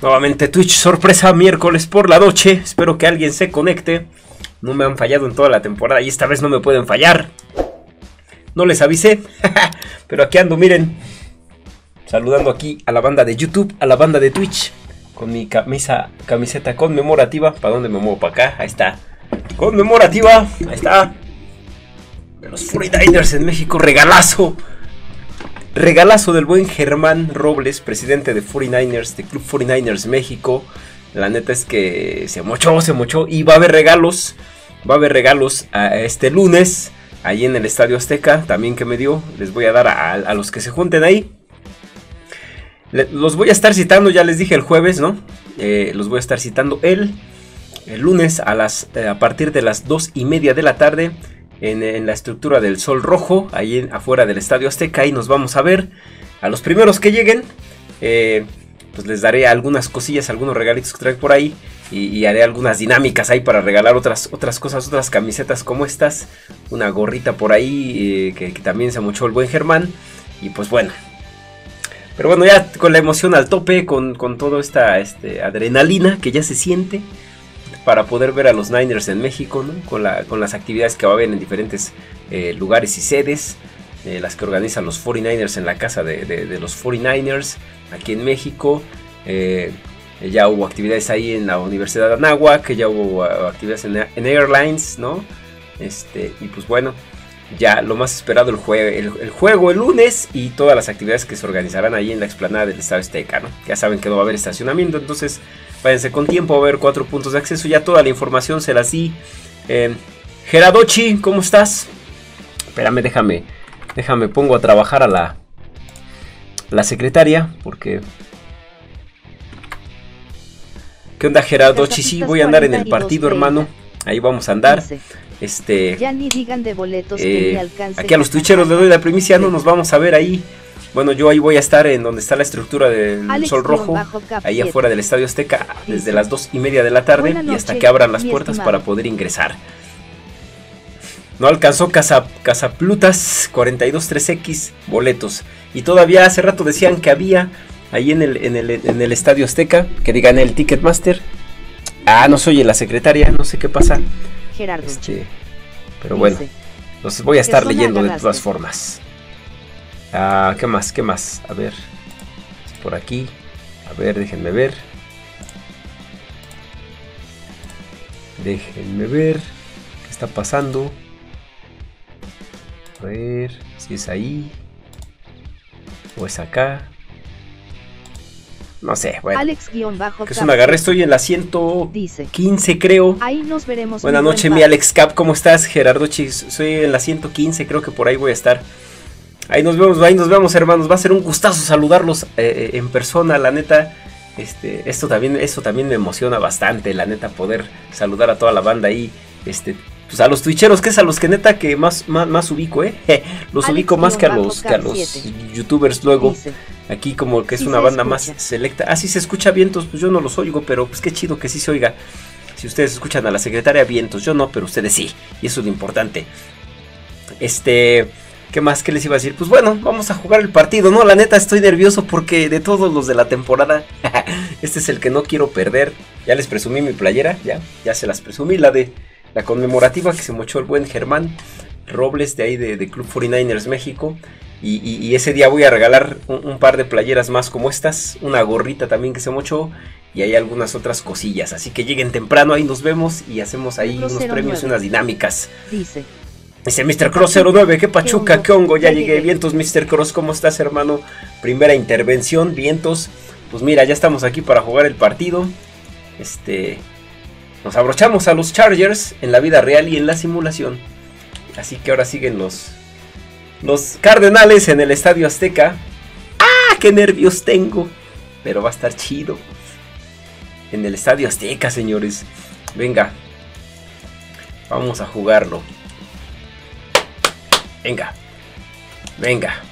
Nuevamente Twitch, sorpresa, miércoles por la noche. Espero que alguien se conecte. No me han fallado en toda la temporada y esta vez no me pueden fallar. No les avisé, pero aquí ando, miren. Saludando aquí a la banda de YouTube, a la banda de Twitch. Con mi camisa, camiseta conmemorativa. ¿Para dónde me muevo? Para acá. Ahí está. Conmemorativa. Ahí está. De los 49ers en México. Regalazo. Regalazo del buen Germán Robles, presidente de 49ers, de Club 49ers México. La neta es que se mochó, se mochó. Y va a haber regalos. Va a haber regalos este lunes. Ahí en el Estadio Azteca. También que me dio. Les voy a dar a, los que se junten ahí. los voy a estar citando, ya les dije el jueves, ¿no? Eh, los voy a estar citando el, el lunes a, las, eh, a partir de las 2 y media de la tarde en, la estructura del Sol Rojo, ahí afuera del Estadio Azteca. Ahí nos vamos a ver. A los primeros que lleguen, eh, pues les daré algunas cosillas, algunos regalitos que traigo por ahí. Y, haré algunas dinámicas ahí para regalar otras, otras cosas, otras camisetas como estas. Una gorrita por ahí eh, que, también se mochó el buen Germán. Y pues bueno. Pero bueno, ya con la emoción al tope, con, con toda esta este, adrenalina que ya se siente para poder ver a los Niners en México, con, las actividades que va a haber en diferentes eh, lugares y sedes, eh, las que organizan los 49ers en la casa de, los 49ers aquí en México. Eh, ya hubo actividades ahí en la Universidad de Anáhuac, ya hubo actividades en, Airlines, ¿no? Este, y pues bueno, ya lo más esperado el, el, juego el lunes y todas las actividades que se organizarán ahí en la explanada del Estado Azteca, ¿no? Ya saben que no va a haber estacionamiento, entonces Váyanse con tiempo a ver cuatro puntos de acceso. Ya toda la información se las di. Eh, Geradochi, ¿cómo estás? Espérame, déjame. Déjame, pongo a trabajar a la, la secretaria. Porque. ¿Qué onda, Geradochi? Sí, voy a andar en el partido, hermano. Ahí vamos a andar. Este. Ya ni digan de boletos eh, Aquí a los twitcheros le doy la primicia, no nos vamos a ver ahí bueno, yo ahí voy a estar en donde está la estructura del Sol Rojo, ahí afuera del Estadio Azteca, desde las dos y media de la tarde y hasta que abran las puertas para poder ingresar. No alcanzó Casa, Casa Plutas 423X boletos. Y todavía hace rato decían que había ahí en el, en el, Estadio Azteca, que digan el Ticketmaster. Ah, no soy la secretaria, no sé qué pasa. Gerardo. Este, pero bueno, los voy a estar leyendo de todas formas. Ah, ¿Qué más? ¿Qué más? A ver. Por aquí. A ver, déjenme ver. Déjenme ver. ¿Qué está pasando? A ver si es ahí. O es acá. No sé, bueno. Alex que es un agarre, estoy en la 115 creo. Ahí nos veremos. Buenas noches, mi Alex Cap, ¿cómo estás? Gerardo Chis, soy en la 115, creo que por ahí voy a estar. Ahí nos vemos, ahí nos vemos, hermanos. Va a ser un gustazo saludarlos eh, eh, en persona, la neta. Este, esto también, eso también me emociona bastante, la neta, poder saludar a toda la banda ahí. Este, pues a los twitcheros, que es a los que neta que más, más, ubico, eh. los ubico más que a los, que a los youtubers luego. Aquí como que es una banda más selecta. Ah, sí se escucha vientos, pues yo no los oigo, pero pues qué chido que sí se oiga. Si ustedes escuchan a la secretaria vientos, yo no, pero ustedes sí. Y eso es lo importante. Este. ¿Qué más? ¿Qué les iba a decir? Pues bueno, vamos a jugar el partido, ¿no? La neta estoy nervioso porque de todos los de la temporada, este es el que no quiero perder. Ya les presumí mi playera, ya, ya se las presumí, la de la conmemorativa que se mochó el buen Germán Robles de ahí de, Club 49ers México. Y, ese día voy a regalar un, par de playeras más como estas, una gorrita también que se mochó y hay algunas otras cosillas. Así que lleguen temprano, ahí nos vemos y hacemos ahí unos premios y unas dinámicas. Dice. Dice Mr. Cross 09, qué pachuca, qué hongo, ya llegué. Vientos, Mr. Cross, ¿cómo estás, hermano? Primera intervención, vientos. Pues mira, ya estamos aquí para jugar el partido. Este. Nos abrochamos a los Chargers en la vida real y en la simulación. Así que ahora siguen los. Los Cardenales en el Estadio Azteca. ¡Ah! ¡Qué nervios tengo! Pero va a estar chido. En el Estadio Azteca, señores. Venga. Vamos a jugarlo. Venga. Venga.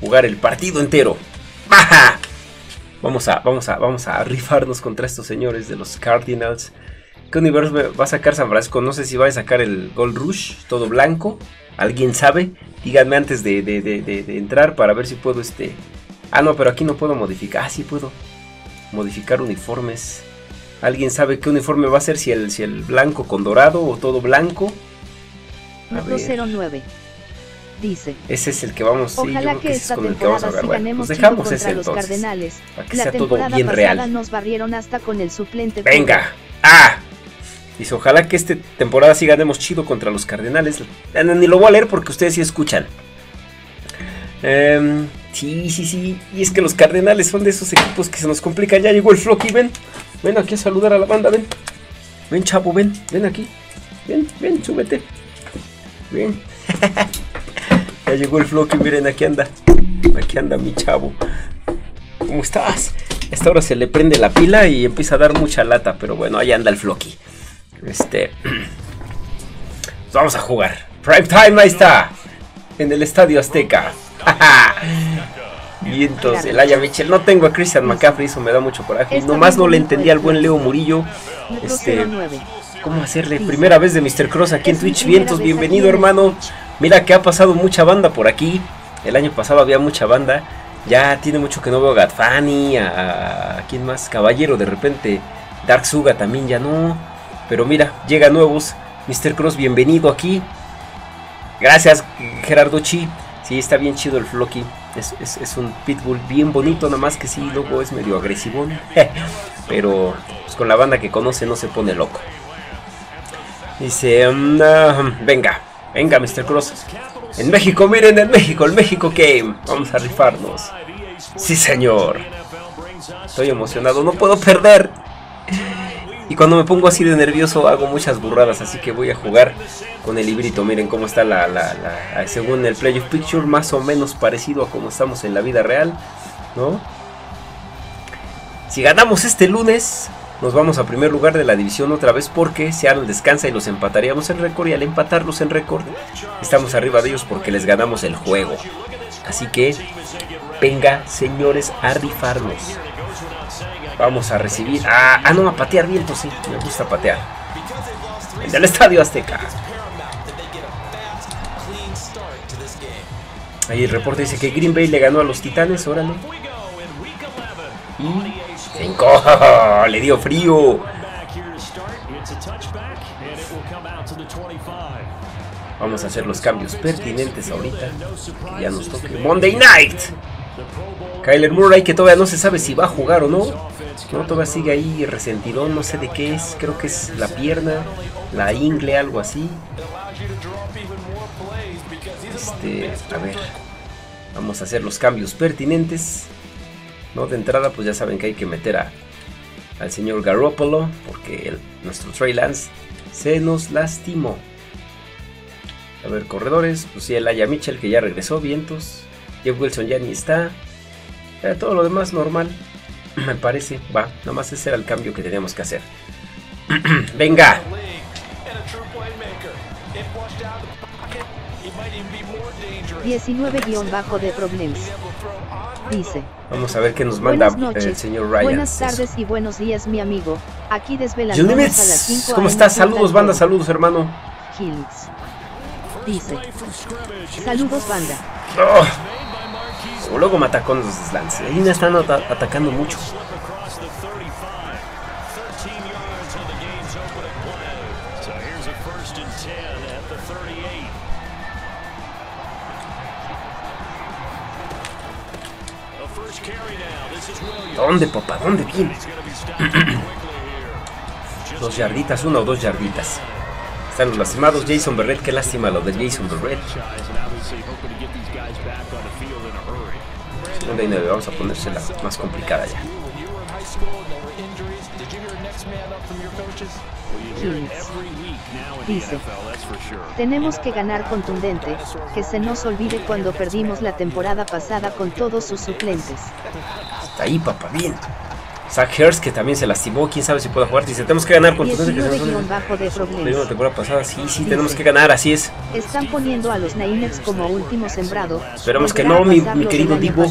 Jugar el partido entero. ¡Baja! Vamos a, vamos a, vamos a rifarnos contra estos señores de los Cardinals. ¿Qué universo va a sacar San Francisco? No sé si va a sacar el Gold Rush, todo blanco. ¿Alguien sabe? Díganme antes de, entrar para ver si puedo este, Ah, no, pero aquí no puedo modificar. Ah, sí puedo. Modificar uniformes. ¿Alguien sabe qué uniforme va a ser? Si el, si el blanco con dorado o todo blanco. A ver. 209. Dice. Ese es el que vamos, sí, yo Ojalá creo que es esta con el que vamos a sí Bueno, ganemos pues dejamos ese los entonces. Cardenales. Para que La sea todo bien real. nos barrieron hasta con el suplente. Venga. Ah. Dice, ojalá que esta temporada sí ganemos chido contra los Cardenales. Ni lo voy a leer porque ustedes sí escuchan. Em, sí, sí, sí. Y es que los Cardenales son de esos equipos que se nos complican. Ya llegó el Flocky, ven. Ven aquí a saludar a la banda, ven. Ven, chavo, ven. Ven aquí. Ven, ven, súbete. Ven. ya llegó el Flocky, miren, aquí anda. Aquí anda mi chavo. ¿Cómo estás? A esta hora se le prende la pila y empieza a dar mucha lata, pero bueno, ahí anda el Flocky. Este. pues vamos a jugar. Prime time, ahí está. En el Estadio Azteca. Vientos, el Aya Mitchell. No tengo a Christian McCaffrey, eso me da mucho coraje. Nomás no bien le bonito entendí el al buen Leo Murillo. Este, 09. ¿Cómo hacerle? Primera vez de Mr. Cross aquí en Twitch. Vientos, bienvenido hermano. Mira que ha pasado mucha banda por aquí. El año pasado había mucha banda. Ya tiene mucho que no veo a Gatfani, a, a quién más, Caballero de repente. Dark Suga también ya no. Pero mira, llega nuevos. Mr. Cross, bienvenido aquí. Gracias, Gerardo Chi. Sí, está bien chido el Flocky. Es, es- es un pitbull bien bonito, nada más que sí, luego es medio agresivón. Pero pues, con la banda que conoce no se pone loco. Dice, venga, venga, Mr. Cross. En México, miren, en México, el México Game. Vamos a rifarnos. Sí, señor. Estoy emocionado, no puedo perder. Y cuando me pongo así de nervioso hago muchas burradas, así que voy a jugar con el librito. Miren cómo está la- según el Play of Picture, más o menos parecido a como estamos en la vida real, ¿no? Si ganamos este lunes, nos vamos a primer lugar de la división otra vez porque Seattle descansa y los empataríamos en récord y al empatarlos en récord estamos arriba de ellos porque les ganamos el juego. Así que venga, señores, a rifarnos. Vamos a recibir. Ah, no, a patear viento, sí. Me gusta patear. El del Estadio Azteca. Ahí el reporte dice que Green Bay le ganó a los Titanes, órale. Y. Cinco. Le dio frío. Vamos a hacer los cambios pertinentes ahorita. Que ya nos toque. Monday Night. Kyler Murray que todavía no se sabe si va a jugar o no. No, todavía sigue ahí resentidón, no sé de qué es. Creo que es la pierna, la ingle, algo así. Este, a ver. Vamos a hacer los cambios pertinentes. No, de entrada, pues ya saben que hay que meter a, al señor Garoppolo. Porque nuestro Trey Lance se nos lastimó. A ver, corredores. Pues sí, el Aya Mitchell que ya regresó, vientos. Jeff Wilson ya ni está. Eh, todo lo demás normal. Me parece. Va, nada más ese era el cambio que teníamos que hacer. Venga. 19- de Problems. Dice. Vamos a ver qué nos manda eh, el noches, señor Ryan. buenas tardes y buenos días mi amigo. Aquí desvelando Johnny a las Mitz, 5 ¿Cómo estás? Saludos, al banda, saludos, hermano. Hills. Dice. Saludos banda. Oh, luego me atacó en los slants. Ahí me están ata- atacando mucho. ¿Dónde, papá? ¿Dónde viene? dos yarditas, una o dos yarditas. Están los lastimados. Jason Berrett, qué lástima lo de Jason Berrett. Segunda y nueve, vamos a ponérsela más complicada ya. Hills. Dice. Tenemos que ganar contundente, que se nos olvide cuando perdimos la temporada pasada con todos sus suplentes. Hasta ahí, papá, bien. Zach Hurst, que también se lastimó, quién sabe si puede jugar. Dice, tenemos que ganar contundente. Que se nos olvide. 19- de La temporada pasada, sí, sí, tenemos que ganar, así es. Están poniendo a los Niners como último sembrado. Esperemos que no, a mi- mi querido Divo.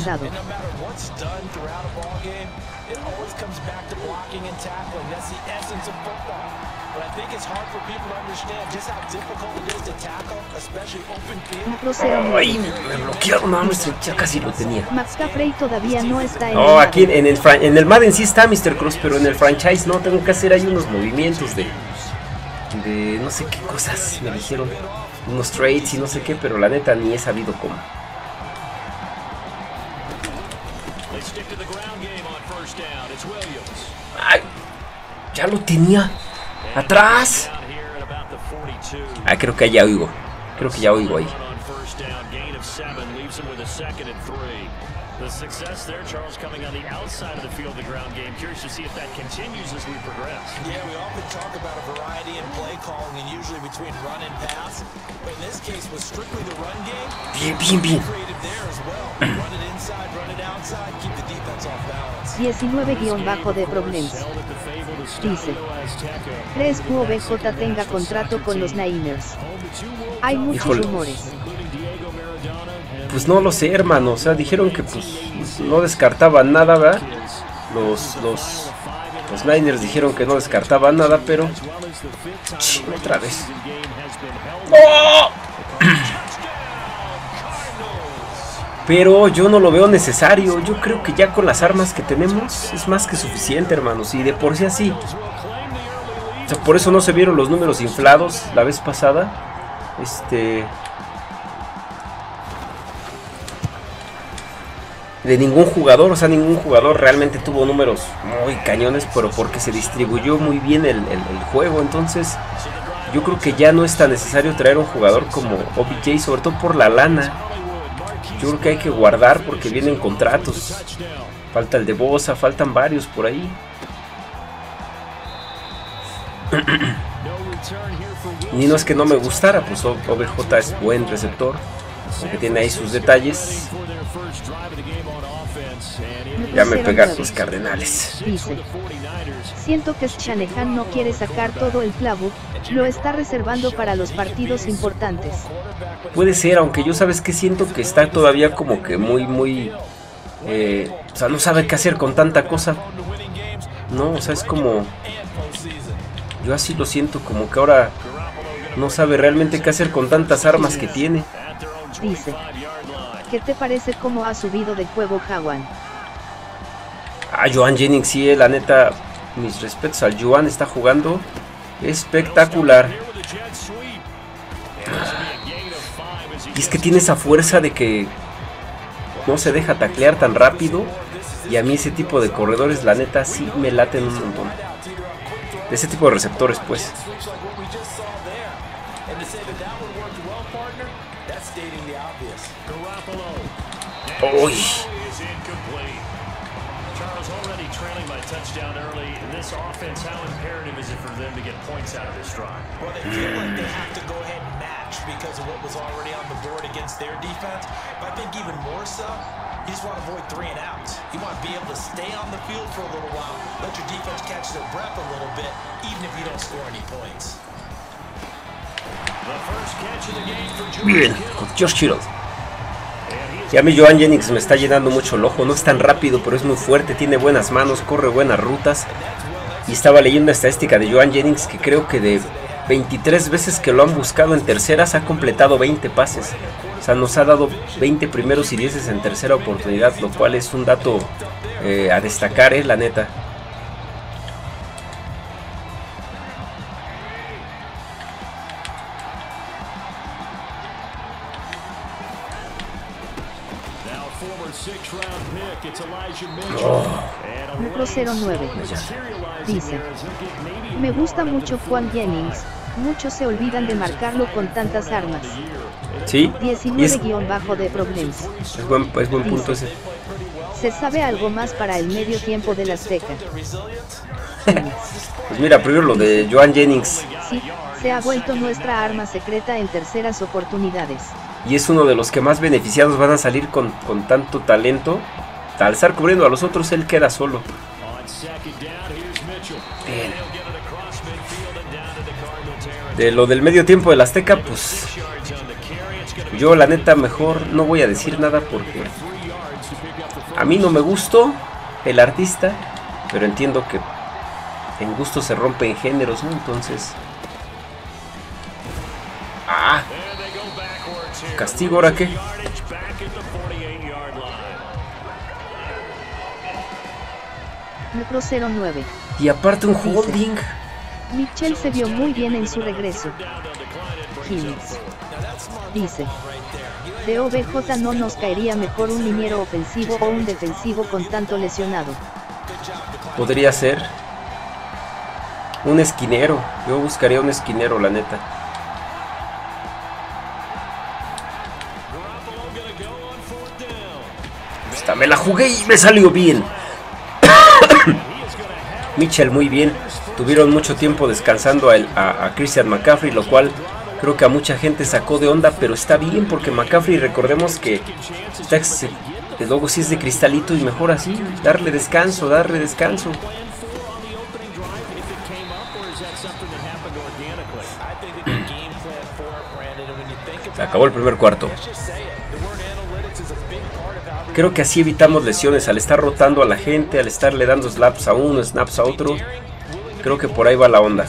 Ay, me bloquearon, no, ya casi lo tenía. Max Caffrey todavía no está en No, aquí en el, en el Madden sí está Mr. Cross, pero en el franchise no, tengo que hacer ahí unos movimientos de, de no sé qué cosas me dijeron, unos trades y no sé qué, pero la neta ni he sabido cómo. Ay, ya lo tenía. Atrás. Ah, creo que ya oigo. Creo que ya oigo ahí. The success there, Charles, coming on the outside of the field, the ground game. Curious to see if that continues as we progress. Yeah, we often talk about a variety in play calling and usually between run and pass. But in this case, was strictly the run game. Bien, bien, bien. Creative there as well. run it inside, run it outside, keep the defense off balance. 19 bajo de problemas. Dice, ¿crees que OBJ tenga contrato con los Niners? Hay muchos Híjole. rumores. Pues no lo sé, hermano. O sea, dijeron que pues no descartaban nada, ¿verdad? Los, los, los Niners dijeron que no descartaban nada, pero... otra vez. Pero yo no lo veo necesario. Yo creo que ya con las armas que tenemos es más que suficiente, hermanos. Y de por sí así. O sea, por eso no se vieron los números inflados la vez pasada. Este... de ningún jugador, o sea, ningún jugador realmente tuvo números muy cañones, pero porque se distribuyó muy bien el, juego, entonces yo creo que ya no es tan necesario traer un jugador como OBJ, sobre todo por la lana. Yo que hay que guardar porque vienen contratos. Falta el de Bosa, faltan varios por ahí. Ni no es que no me gustara, pues OBJ es buen receptor, aunque tiene ahí sus detalles. Ya me pegan los cardenales. Dice, siento que Shanahan no quiere sacar todo el playbook, lo está reservando para los partidos importantes. Puede ser, aunque yo sabes que siento que está todavía como que muy, muy... Eh, o sea, no sabe qué hacer con tanta cosa. No, o sea, es como... Yo así lo siento, como que ahora no sabe realmente qué hacer con tantas armas que tiene. Dice, ¿qué te parece cómo ha subido de juego Hawan? Ah, Joan Jennings, sí, eh, la neta, mis respetos al Joan, está jugando espectacular. Y es que tiene esa fuerza de que no se deja taclear tan rápido. Y a mí ese tipo de corredores, la neta, sí me laten un montón. Ese tipo de receptores, pues. Uy. touchdown early. In this offense, how imperative is it for them to get points out of this drive? Well, they feel like they have to go ahead and match because of what was already on the board against their defense. But I think even more so, you just want to avoid three and outs. You want to be able to stay on the field for a little while, let your defense catch their breath a little bit, even if you don't score any points. Bien, con Josh Kittle. Y a mí Joan Jennings me está llenando mucho el ojo. No es tan rápido, pero es muy fuerte. Tiene buenas manos, corre buenas rutas. Y estaba leyendo una estadística de Joan Jennings que creo que de 23 veces que lo han buscado en terceras ha completado 20 pases. O sea, nos ha dado 20 primeros y 10 en tercera oportunidad, lo cual es un dato eh, a destacar, eh, la neta. 09. Dice. Me gusta mucho Juan Jennings. Muchos se olvidan de marcarlo con tantas armas. Sí. 19 bajo de problemas. Es buen, es buen punto ese. ¿Se sabe algo más para el medio tiempo del Azteca? pues mira, primero lo de Joan Jennings. Sí, se ha vuelto nuestra arma secreta en terceras oportunidades. Y es uno de los que más beneficiados van a salir con, con tanto talento al estar cubriendo a los otros, él queda solo. De lo del medio tiempo del Azteca, pues yo la neta mejor no voy a decir nada porque a mí no me gustó el artista, pero entiendo que en gusto se rompen géneros, ¿no? Entonces... Ah. Castigo, ¿ahora qué? Metro 09. Y aparte un holding. Mitchell se vio muy bien en su regreso. Hills. Dice. De OBJ no nos caería mejor un liniero ofensivo o un defensivo con tanto lesionado. Podría ser. Un esquinero. Yo buscaría un esquinero, la neta. Esta me la jugué y me salió bien. Mitchell muy bien. Tuvieron mucho tiempo descansando a, Christian McCaffrey, lo cual creo que a mucha gente sacó de onda, pero está bien porque McCaffrey, recordemos que está, luego si es de cristalito y mejor así, darle descanso, darle descanso. Se acabó el primer cuarto. Creo que así evitamos lesiones al estar rotando a la gente, al estarle dando slaps a uno, snaps a otro. Creo que por ahí va la onda.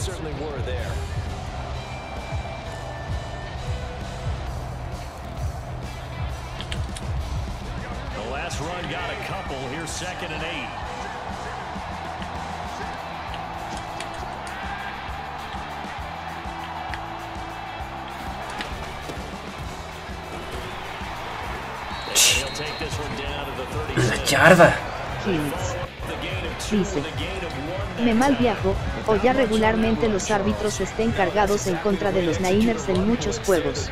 O ya regularmente los árbitros estén cargados en contra de los Niners en muchos juegos.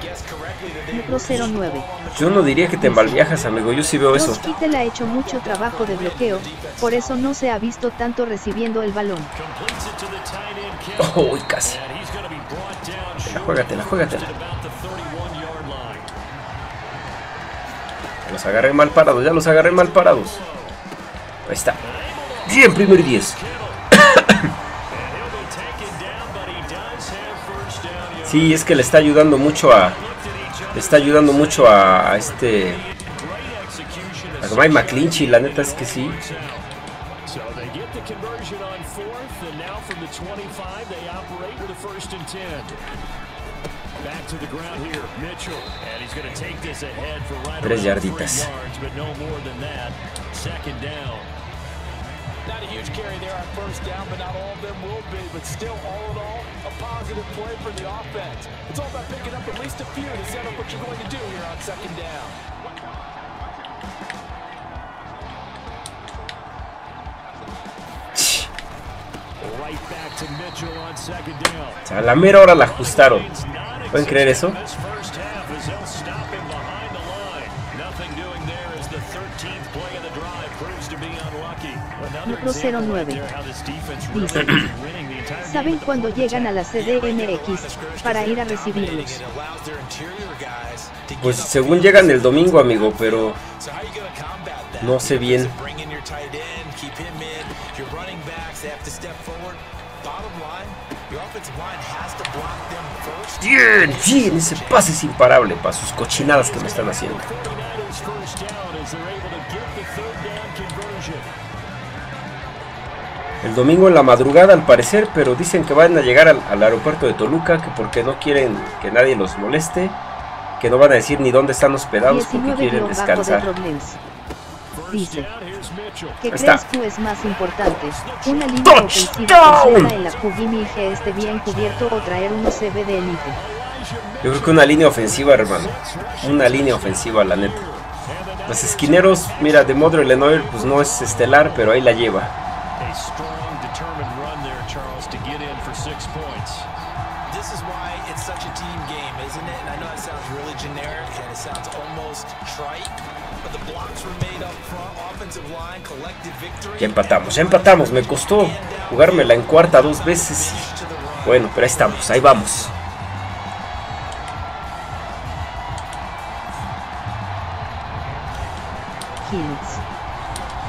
Metro 09. Yo no diría que te mal viajas, amigo, yo sí veo eso. Kittel ha hecho mucho trabajo de bloqueo, por eso no se ha visto tanto recibiendo el balón. Oh, casi. La juégatela, juégatela. Los agarré mal parados, ya los agarré mal parados. Ahí está. Bien, primer 10. sí, es que le está ayudando mucho a... Le está ayudando mucho a, este... A Mike McClinchy, la neta es que sí. Tres yarditas. Not a huge carry there on first down, but not all of them will be. But still, all in all, a positive play for the offense. It's all about picking up at least a few to set up what you're going to do here on second down. a la mera hora la ajustaron. ¿Pueden creer eso? Metro 09. Dice. Saben cuando llegan a la CDMX para ir a recibirlos. Pues según llegan el domingo, amigo, pero no sé bien. Bien, bien, ese pase es imparable para sus cochinadas que me están haciendo. El domingo en la madrugada al parecer, pero dicen que van a llegar al, aeropuerto de Toluca, que porque no quieren que nadie los moleste, que no van a decir ni dónde están hospedados porque quieren descansar. Dice, ¿qué crees tú es más importante? ¿Una línea ofensiva en la QGMIG esté bien cubierto o traer un CB de élite? Yo creo que una línea ofensiva, hermano. Una línea ofensiva, la neta. Los esquineros, mira, de Modro Lenoir, pues no es estelar, pero ahí la lleva. Ya empatamos, ya empatamos. Me costó jugármela en cuarta dos veces. Bueno, pero ahí estamos, ahí vamos.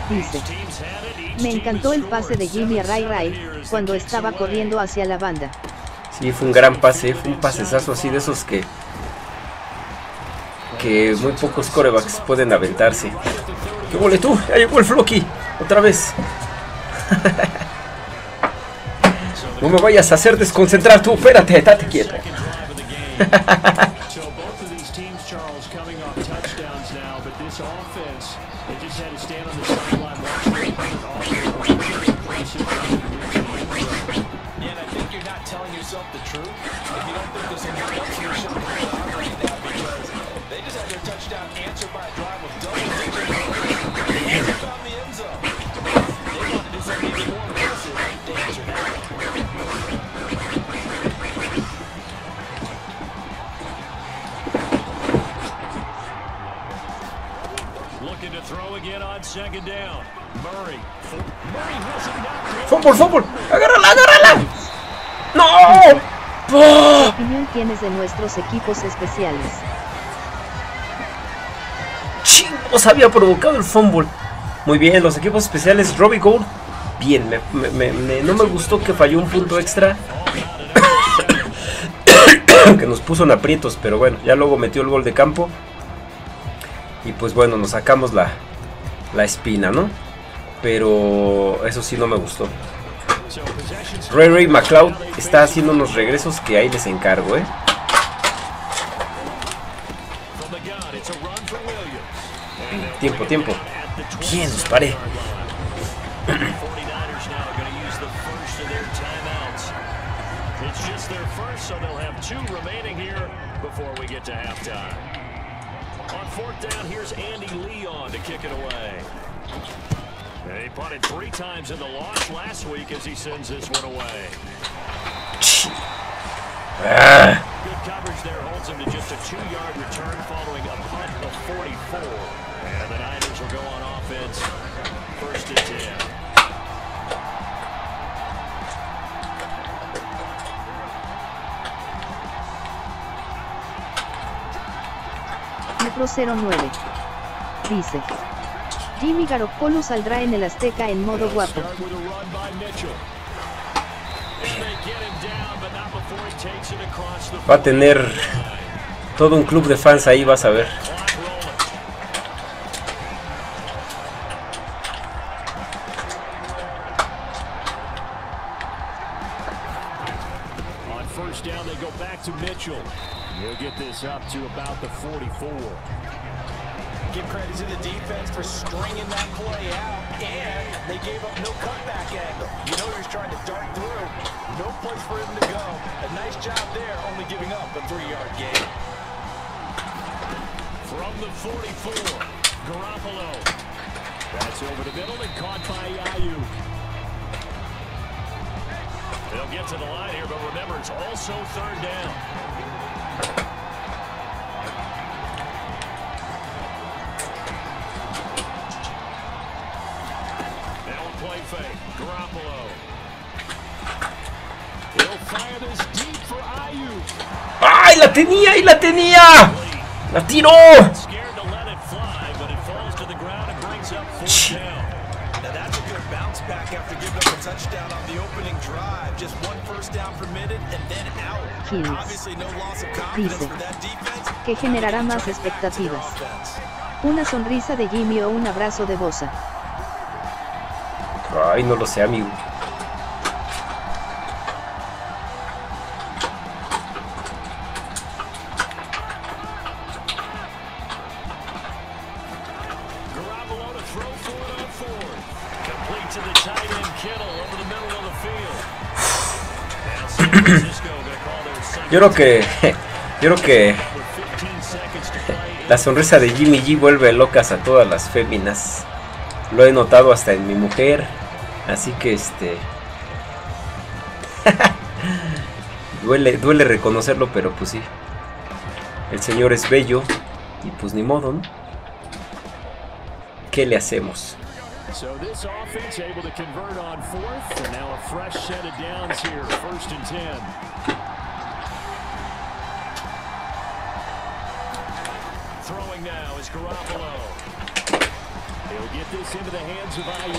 Dice. Me encantó el pase de Jimmy a Ray Ray cuando estaba corriendo hacia la banda. Sí, fue un gran pase, fue un pasesazo así de esos que que muy pocos corebacks pueden aventarse. ¡Qué vole tú! ¡Ya llegó el Floki! ¡Otra vez! No me vayas a hacer desconcentrar tú. Espérate, date quieto. Fútbol, fútbol. Agárrala, agárrala. No. ¿Qué opinión tienes de nuestros equipos especiales? Chingos, había provocado el fumble. Muy bien, los equipos especiales. Robbie Gould. Bien, me- me- me- me- no me gustó que falló un punto extra. que nos puso en aprietos, pero bueno, ya luego metió el gol de campo. Y pues bueno, nos sacamos la, la espina, ¿no? Pero eso sí no me gustó. Ray Ray McLeod está haciendo unos regresos que ahí les encargo, ¿eh? Tiempo, tiempo. Bien, 27 fourth down, here's Andy Leon to kick it away. And he punted three times in the loss last week as he sends this one away. Good coverage there holds him to just a two-yard return following a punt of 44. And the Niners will go on offense first and 10. Metro 09. Dice. Jimmy Garoppolo saldrá en el Azteca en modo guapo. Va a tener todo un club de fans ahí, vas a ver. The 44, Garoppolo. That's over the middle and caught by Ayuk. They'll get to the line here, but remember, it's also third down. Now a play fake. Garoppolo. He'll fire this deep for Ayuk. ¡Ay, la tenía! ¡Ahí la tenía! ¡La tiró! Que generará más expectativas. Una sonrisa de Jimmy o un abrazo de Bosa. Ay, no lo sé, amigo. Yo creo que. Yo creo que la sonrisa de Jimmy G vuelve locas a todas las féminas. Lo he notado hasta en mi mujer. Así que este. duele, duele reconocerlo, pero pues sí. El señor es bello. Y pues ni modo, ¿no? ¿Qué le hacemos? So this offense able to convert on fourth, and now a fresh set of downs here, first and 10.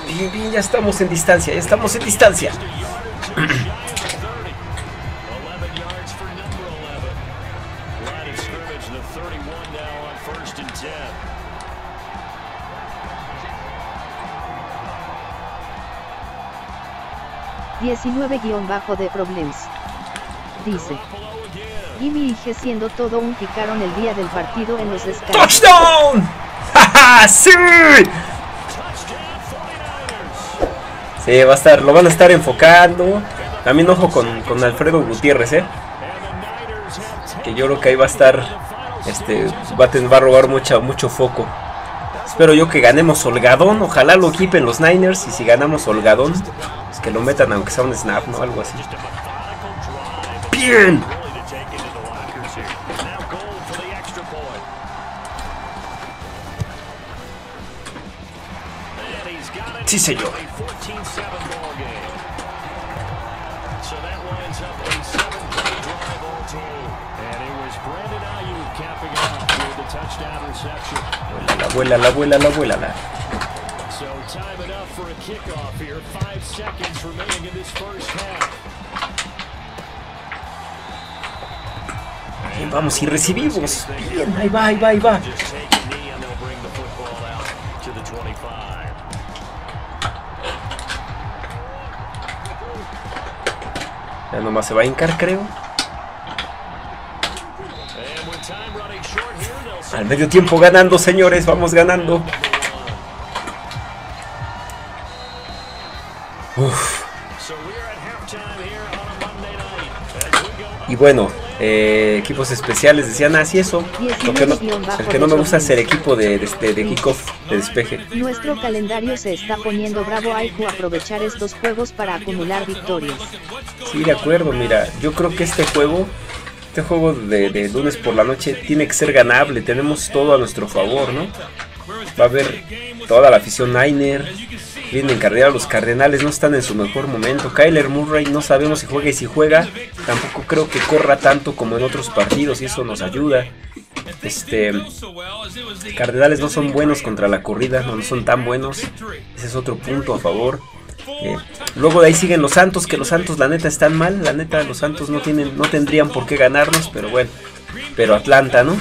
Bien, bien, ya estamos en distancia, ya estamos en distancia. Just a yard or two shy of the 30. 11 yards for number 11. Line of scrimmage, the 31 now on first and 10. 19- de Problems. Dice. Jimmy y G siendo todo un picaron el día del partido en los descansos. ¡Touchdown! ¡Ja, ¡Sí! Sí, va a estar, lo van a estar enfocando. También ojo con, con Alfredo Gutiérrez, ¿eh? Que yo creo que ahí va a estar, este, va a, tener- va a robar mucha, mucho foco. Espero yo que ganemos holgadón. Ojalá lo equipen los Niners. Y si ganamos holgadón, pues que lo metan aunque sea un snap, ¿no? Algo así. Bien. Here. Five seconds remaining in this first half. Bien, vamos y recibimos. Bien, ahí va, ahí va, ahí va. Nomás se va a hincar, creo. Al medio tiempo ganando, señores. Vamos ganando. Y bueno, eh, equipos especiales decían así eso. Que no, el que no me gusta es el equipo de, de, este- de kickoff, de despeje. Nuestro calendario se está poniendo bravo. Hay que aprovechar estos juegos para acumular victorias. Sí, de acuerdo, mira, yo creo que este juego, este juego de, de lunes por la noche tiene que ser ganable, tenemos todo a nuestro favor, ¿no? Va a haber toda la afición Niner, vienen en carrera los Cardenales, no están en su mejor momento, Kyler Murray no sabemos si juega y si juega, tampoco creo que corra tanto como en otros partidos y eso nos ayuda. Este, Cardenales no son buenos contra la corrida, no, son tan buenos, ese es otro punto a favor. Eh, luego de ahí siguen los Santos, que los Santos la neta están mal, la neta los Santos no tienen, no tendrían por qué ganarnos, pero bueno, pero Atlanta, ¿no?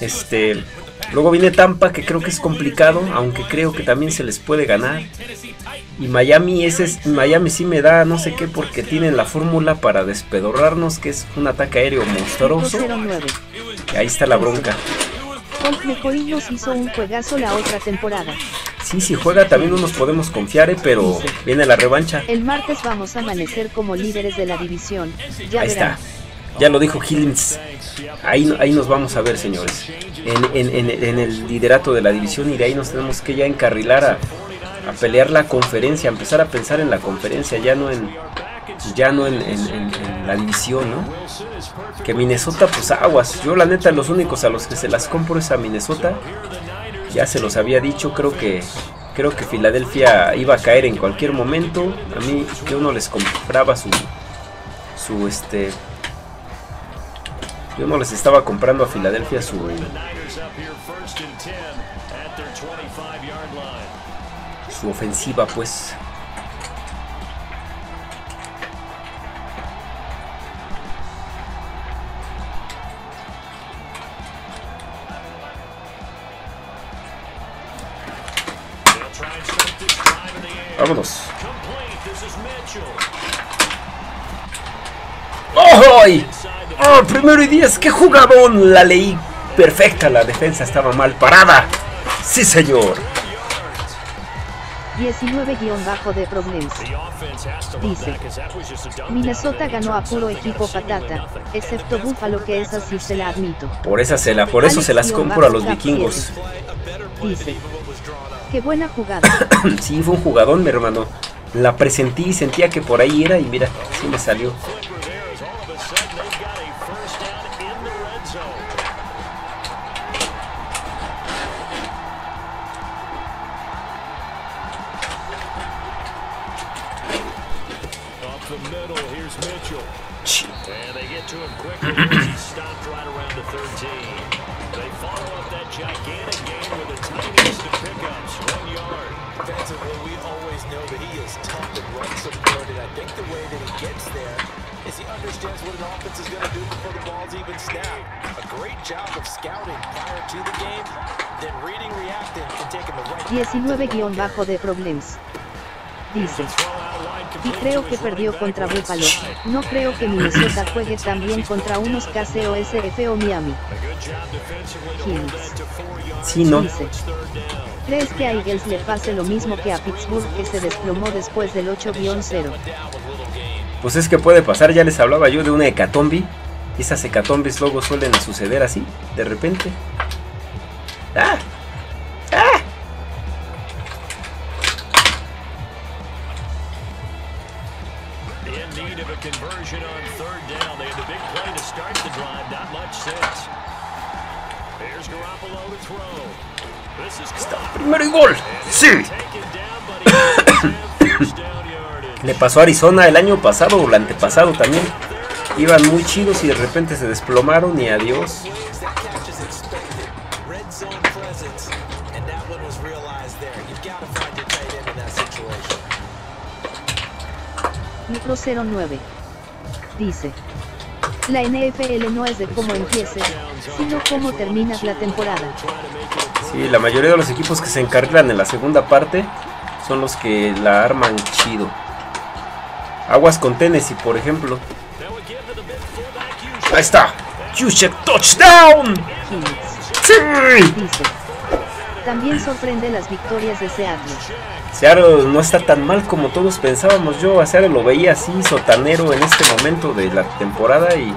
Este, luego viene Tampa, que creo que es complicado, aunque creo que también se les puede ganar. Y Miami, ese es, Miami sí me da no sé qué porque tienen la fórmula para despedorrarnos, que es un ataque aéreo monstruoso. 509. Y ahí está la bronca. Colt Mejorín nos hizo un juegazo la otra temporada. Sí, si juega también no nos podemos confiar, eh, pero viene la revancha. El martes vamos a amanecer como líderes de la división. Ya Ahí verán. está. Ya lo dijo Hillings. Ahí, ahí nos vamos a ver, señores. En, en- en- en el liderato de la división y de ahí nos tenemos que ya encarrilar a, a pelear la conferencia, a empezar a pensar en la conferencia, ya no en, ya no en, la división, ¿no? Que Minnesota, pues aguas. Yo la neta los únicos a los que se las compro es a Minnesota. Ya se los había dicho, creo que creo que Filadelfia iba a caer en cualquier momento. A mí yo no les compraba su su este yo no les estaba comprando a Filadelfia su Niners up here first and 10 at their 25-yard line. su ofensiva, pues. Vámonos. The ¡Oh, primero y diez! ¡Qué jugadón! La leí perfecta, la defensa estaba mal parada. Sí, señor. 19- de Problems. Dice, Minnesota ganó a puro equipo patata, excepto Buffalo que es así se la admito. Por, esa se la, por eso se las compro a los vikingos. Dice, qué buena jugada. Sí, fue un jugadón, mi hermano. La presentí y sentía que por ahí era y mira, sí me salió. 19-de Problems. Dice. Y creo que perdió contra Buffalo, no creo que Minnesota juegue tan bien contra unos KCOSF o Miami. Kings. Sí, no. ¿Crees que a Eagles le pase lo mismo que a Pittsburgh que se desplomó después del 8-0? Pues es que puede pasar, ya les hablaba yo de una hecatombi. Esas hecatombis luego suelen suceder así, de repente. ¡Ah! Need of a conversion on third down. They had the big play to start the drive. Not much since. Here's Garoppolo to throw. This is caught. Primero y gol. Sí. Le pasó a Arizona el año pasado o el antepasado también. Iban muy chidos y de repente se desplomaron y adiós. 409. Dice. La NFL no es de cómo empieces, sino cómo terminas la temporada. Sí, la mayoría de los equipos que se encargan en la segunda parte son los que la arman chido. Aguas con Tennessee, por ejemplo. Ahí está. Juszczyk touchdown. También sorprende las victorias de Seattle. Seattle no está tan mal como todos pensábamos. Yo a Seattle lo veía así, sotanero en este momento de la temporada y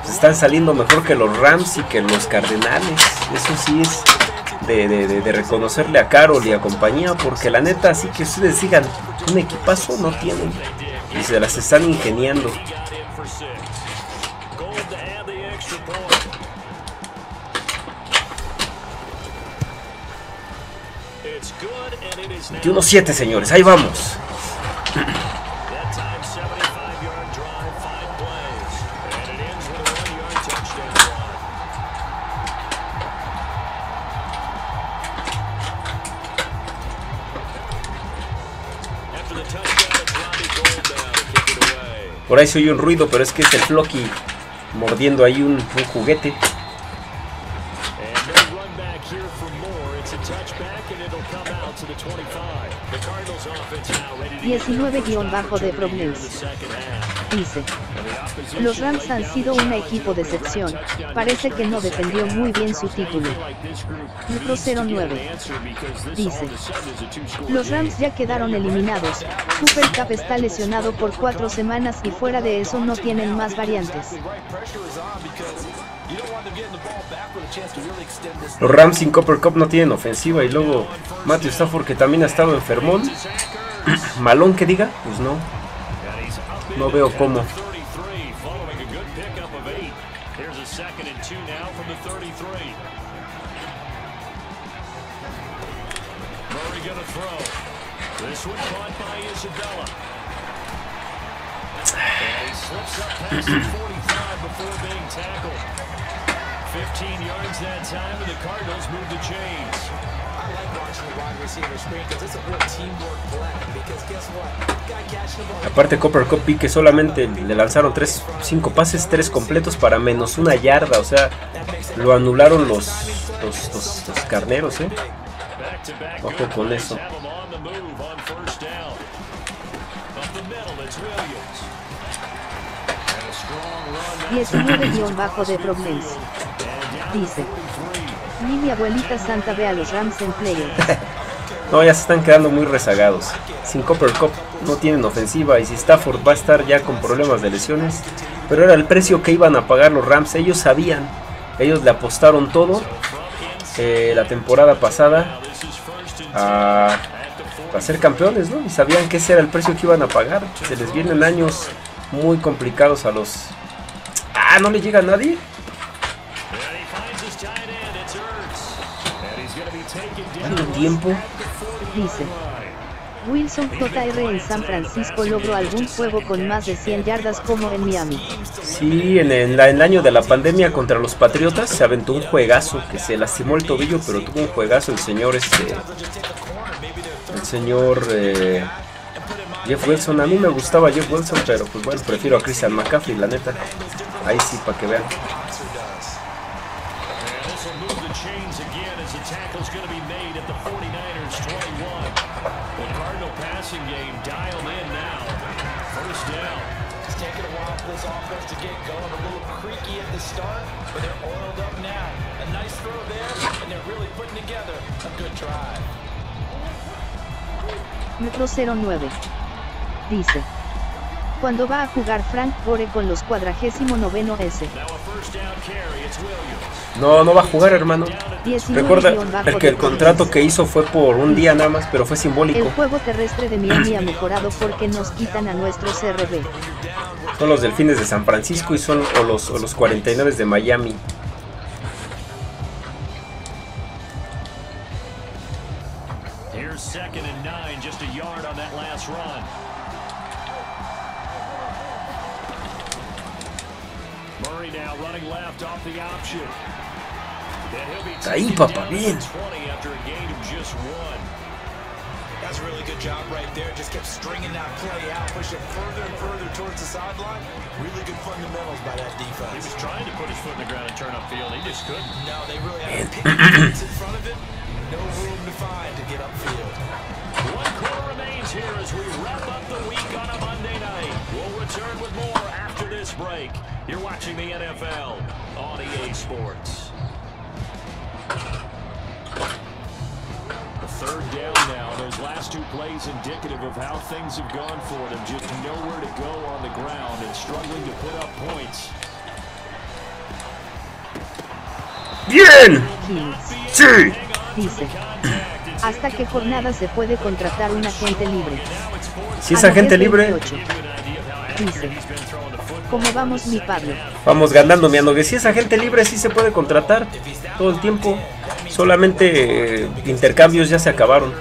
pues, están saliendo mejor que los Rams y que los Cardenales. Eso sí es de, de- reconocerle a Carol y a compañía, porque la neta, así que ustedes digan, un equipazo no tienen y se las están ingeniando. 21-7, señores. Ahí vamos. Por ahí se oye un ruido, pero es que es el Flocky mordiendo ahí un, un juguete. 19-de Pro Dice. Los Rams han sido un equipo de sección, parece que no defendió muy bien su título. Micro 09. Dice. Los Rams ya quedaron eliminados, Cooper Cup está lesionado por cuatro semanas y fuera de eso no tienen más variantes. Los Rams sin Copper Cup no tienen ofensiva y luego Matthew Stafford que también ha estado enfermón Malón que diga, pues no. No veo cómo. 33, following a good pickup of eight. Here's a second and two now from the 33. Murray gonna throw. This one caught by Isabella. And he slips up past the 45 before being tackled. 15 yards that time, and the Cardinals move the chains. Aparte Copper Cup vi que solamente le lanzaron 3, 5 pases, 3 completos para menos una yarda. O sea, lo anularon los, los, los- los carneros, ¿eh? Ojo con eso. have him on the move on first down. Up the middle, it's Williams. And a strong run now. 19 bajo de problemas. Dice. Ni mi abuelita santa ve a los Rams en playoffs. No, ya se están quedando muy rezagados. Sin Copper Cup no tienen ofensiva y si Stafford va a estar ya con problemas de lesiones. Pero era el precio que iban a pagar los Rams. Ellos sabían. Ellos le apostaron todo eh, la temporada pasada a, ser campeones, ¿no? Y sabían que ese era el precio que iban a pagar. Se les vienen años muy complicados a los... Ah, no le llega a nadie. ¿Cuánto tiempo? Dice. Wilson JR en San Francisco logró algún juego con más de 100 yardas como en Miami. Sí, en el, año de la pandemia contra los Patriotas se aventó un juegazo que se lastimó el tobillo, pero tuvo un juegazo el señor este, el señor eh, Jeff Wilson. A mí me gustaba Jeff Wilson, pero pues bueno, prefiero a Christian McCaffrey, la neta. Ahí sí, para que vean. First down. It's taken a while for this offense to get going. A little creaky at the start, but they're oiled up now. A nice throw there, and they're really putting together a good drive. Metro 09. Dice. Cuando va a jugar Frank Gore con los cuadragésimo noveno S. Now a first down carry. It's Williams. No, no va a jugar, hermano. 19 Recuerda el que el contrato que hizo fue por un día nada más, pero fue simbólico. El juego terrestre de Miami ha mejorado porque nos quitan a nuestros CRB. Son los delfines de San Francisco y son o los, o los 49 de Miami. More after this break. You're watching the NFL on EA Sports. Third down now. Those last two plays indicative of how things have gone for them. Just nowhere to go on the ground and struggling to put up points. ¡Bien! Dice. ¿Hasta qué jornada se puede contratar un agente libre? Si es agente 10, libre, 28. Dice. ¿Cómo vamos mi Pablo? vamos ganando, mi amigo. Si es agente libre, sí se puede contratar todo el tiempo. Solamente eh, intercambios ya se acabaron.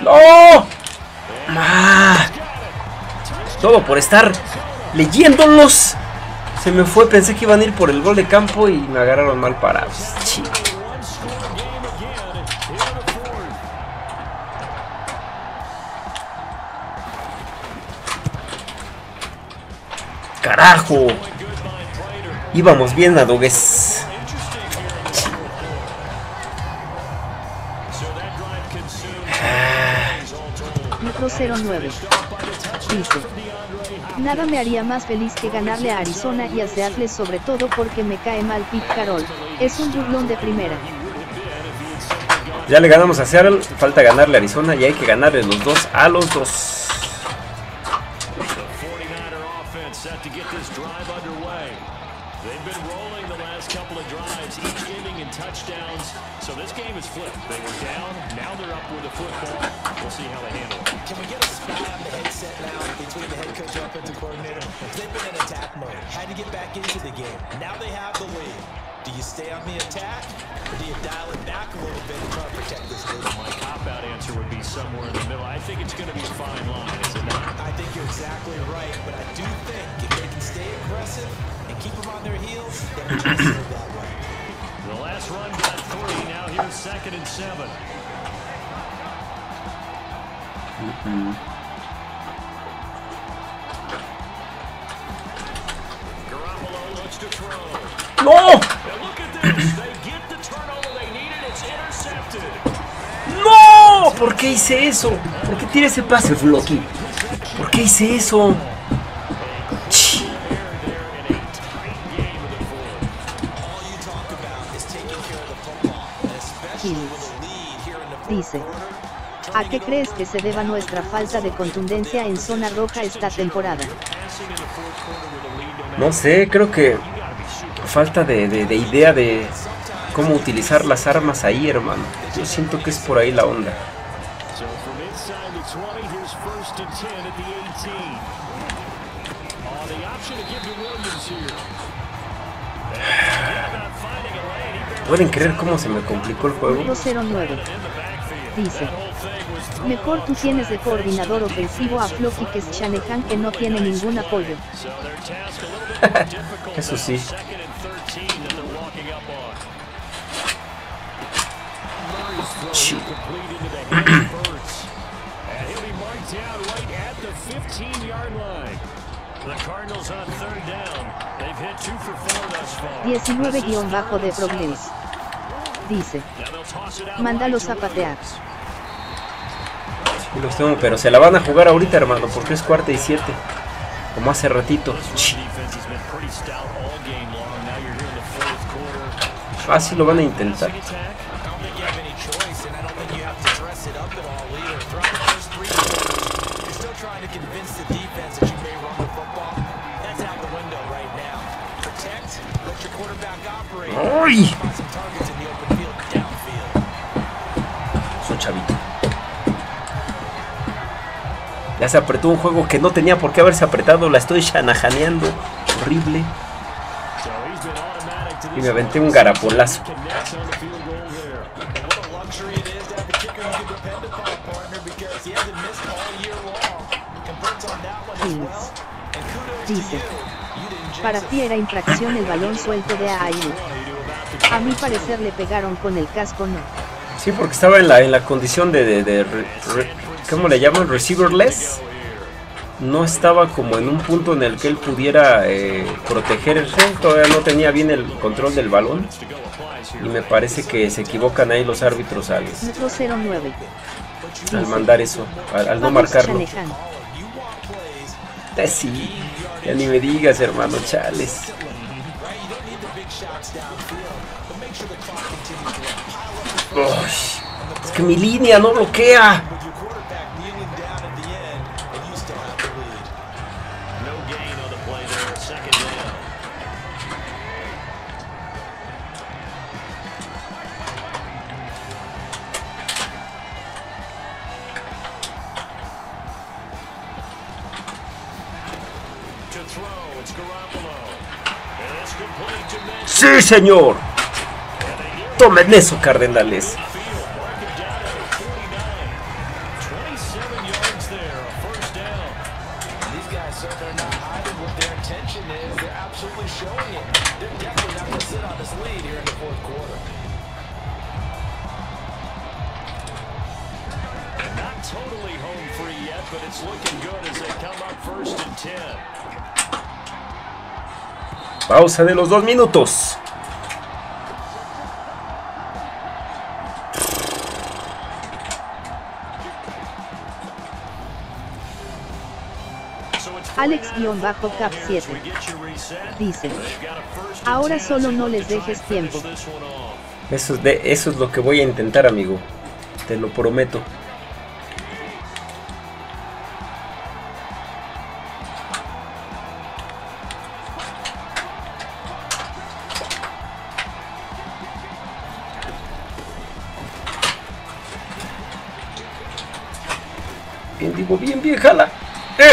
¡No! ¡Ah! Todo por estar leyéndolos. Se me fue, pensé que iban a ir por el gol de campo y me agarraron mal parados. ¡Carajo! Íbamos bien a dogues. Metro 09. Dice. Nada me haría más feliz que ganarle a Arizona y a Seattle sobre todo porque me cae mal Pete Carroll. Es un burlón de primera. Ya le ganamos a Seattle, falta ganarle a Arizona y hay que ganarle los dos a los dos. They've been in attack mode. Had to get back into the game. Now they have the lead. Do you stay on the attack, or do you dial it back a little bit and try to protect this lead? My cop-out answer would be somewhere in the middle. I think it's going to be a fine line, is it not? I think you're exactly right, but I do think if they can stay aggressive and keep them on their heels, then it's just that way. The last run got three. Now here's second and seven. Garoppolo intercepted. ¡No! ¿Por qué hice eso? ¿Por qué tiré ese pase, Flocky? ¿Por qué hice eso? Chi. Dice. ¿A qué crees que se deba nuestra falta de contundencia en zona roja esta temporada? No sé, creo que falta de, de- de idea de cómo utilizar las armas ahí, hermano. Yo siento que es por ahí la onda. So from inside the 20, here's first and 10 at the 18. The option to give to Williams here. And not finding a lane. He barely ¿Pueden creer cómo se me complicó el juego? Metro 09. in the backfield. Dice. Mejor tú tienes de coordinador ofensivo a Flocky que es Shanahan que no tiene ningún apoyo. Eso sí. Second and 13 that they're walking up on. Murray's throw Shoot. complete into the hands of Burns. And he'll be marked down right at the 15-yard line. The Cardinals on third down. They've hit two for four thus far. 19- de Problems. Dice, mándalos a patear. Los tengo, pero se la van a jugar ahorita, hermano, porque es cuarta y siete. Como hace ratito. Quarter. Fácil lo van a intentar. Passing Ya se apretó un juego que no tenía por qué haberse apretado. La estoy shanajaneando. Horrible. Y me aventé un garapolazo. Dice, para ti era infracción el balón suelto de Ailu. A mi parecer le pegaron con el casco no. Sí, porque estaba en la, en la condición de, de- de re- re- ¿cómo le llaman? Receiverless. No estaba como en un punto en el que él pudiera eh, protegerse. Todavía no tenía bien el control del balón. Y me parece que se equivocan ahí los árbitros al, Metro 09. al mandar eso, al, al no marcarlo. Eh, sí, ya ni me digas, hermano, chales. Uy, es que mi línea no bloquea. Come up first and 10. Pausa de los dos minutos. So it's Alex-Cap 7 we get you reset. dice, ahora 10, solo no les dejes tiempo. Eso es, de, eso es lo que voy a intentar, amigo. Te lo prometo.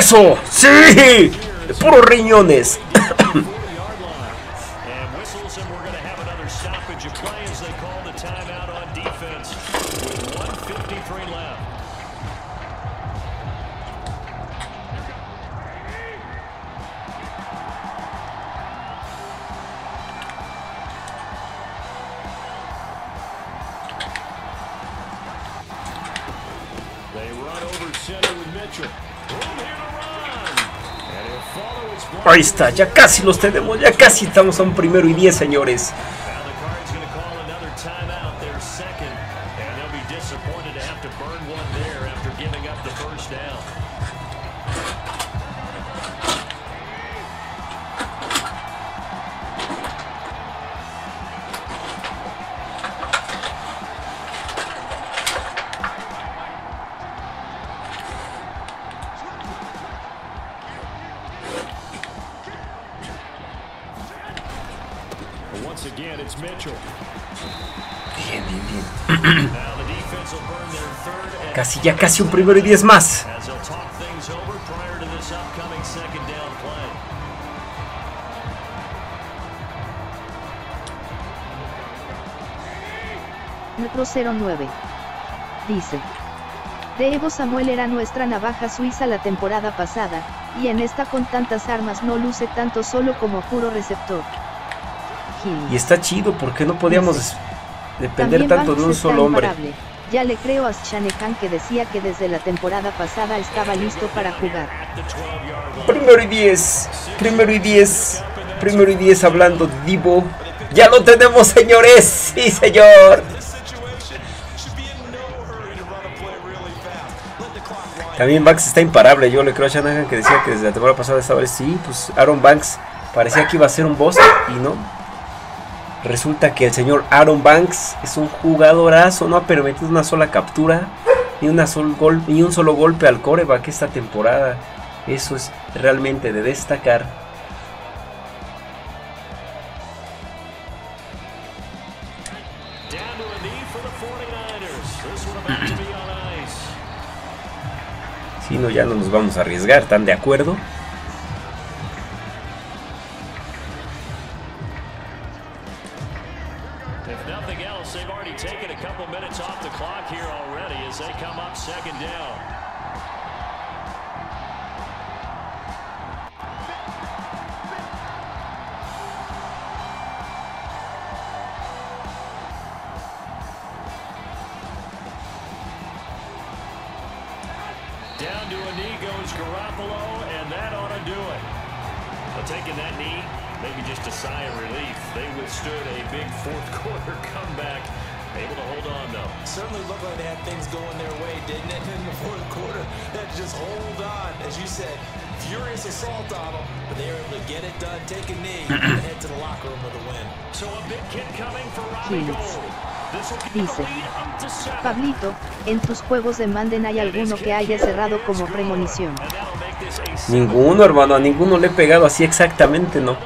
¡Sí! Puros riñones. Ahí está, ya casi los tenemos, ya casi estamos a un primero y diez, señores. Bien, bien, bien. Casi, ya casi un primero y diez más. as they'll talk things over prior to this upcoming second down play. Metro 09. Dice. De Evo Samuel era nuestra navaja suiza la temporada pasada, y en esta con tantas armas no luce tanto solo como puro receptor. Y está chido porque no podíamos depender tanto de un solo hombre. imparable. Ya le creo a Shanahan que decía que desde la temporada pasada estaba listo para jugar. Primero y 10. Primero y 10. Primero y 10 hablando de Divo. Ya lo tenemos, señores. Sí, señor. También Banks está imparable. Yo le creo a Shanahan que decía que desde la temporada pasada estaba. Sí, pues Aaron Banks parecía que iba a ser un boss y no. Resulta que el señor Aaron Banks es un jugadorazo. No ha permitido una sola captura ni, una sol gol, ni un solo golpe al coreback esta temporada. Eso es realmente de destacar. Down to a knee for the 49ers. This one about to be on ice. Si no, ya no nos vamos a arriesgar. ¿Están de acuerdo? En tus juegos de Manden hay alguno que haya cerrado como premonición. Ninguno, hermano. A ninguno le he pegado así exactamente, no.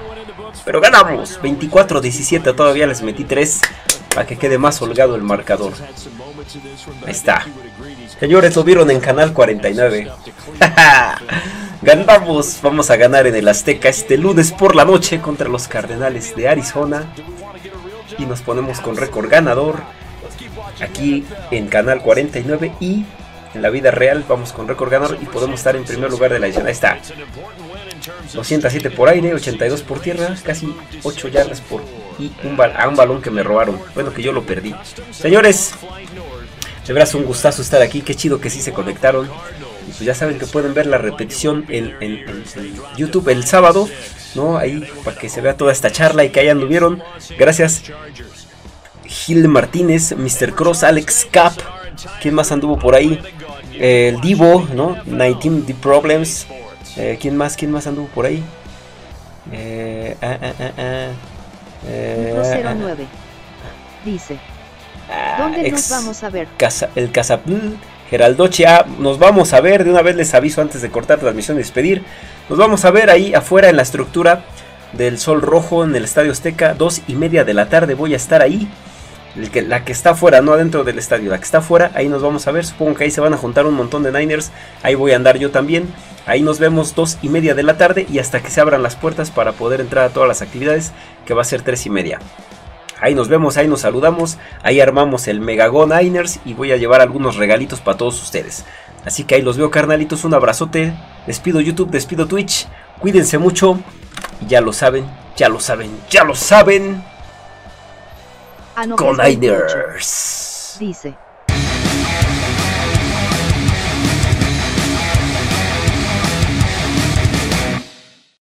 Pero ganamos. 24-17. Todavía les metí 3. Para que quede más holgado el marcador. Ahí está. Señores, lo vieron en Canal 49. Ganamos. Vamos a ganar en el Azteca este lunes por la noche contra los Cardenales de Arizona. Y nos ponemos con récord ganador. Aquí en Canal 49 y en la vida real vamos con récord ganador y podemos estar en primer lugar de la edición. Ahí está. 207 por aire, 82 por tierra, casi 8 yardas por y un a un balón que me robaron. Bueno, que yo lo perdí. Señores, de veras un gustazo estar aquí. Qué chido que sí se conectaron. Y pues ya saben que pueden ver la repetición en YouTube el sábado. ¿no? Ahí para que se vea toda esta charla y que ahí anduvieron. Gracias. Gil Martínez, Mr. Cross, Alex Cap. ¿Quién más anduvo por ahí? Eh, el Divo, ¿no? 19 The Problems. Eh, ¿Quién más? ¿Quién más anduvo por ahí? Eh, ah, ah, ah, ah. Eh, 209. Dice, ah, ¿dónde nos vamos a ver? Casa- el Casapl, Geraldoche, ah, nos vamos a ver, de una vez les aviso antes de cortar transmisión y despedir, nos vamos a ver ahí afuera en la estructura del Sol Rojo en el Estadio Azteca, dos y media de la tarde voy a estar ahí, la que está afuera, no adentro del estadio, la que está afuera, ahí nos vamos a ver, supongo que ahí se van a juntar un montón de Niners, ahí voy a andar yo también, ahí nos vemos dos y media de la tarde y hasta que se abran las puertas para poder entrar a todas las actividades, que va a ser tres y media. Ahí nos vemos, ahí nos saludamos, ahí armamos el Megagon Niners y voy a llevar algunos regalitos para todos ustedes. Así que ahí los veo carnalitos, un abrazote, despido YouTube, despido Twitch, cuídense mucho. Ya lo saben, ya lo saben, ya lo saben, Ah, no, con que es 28. Niners. Dice,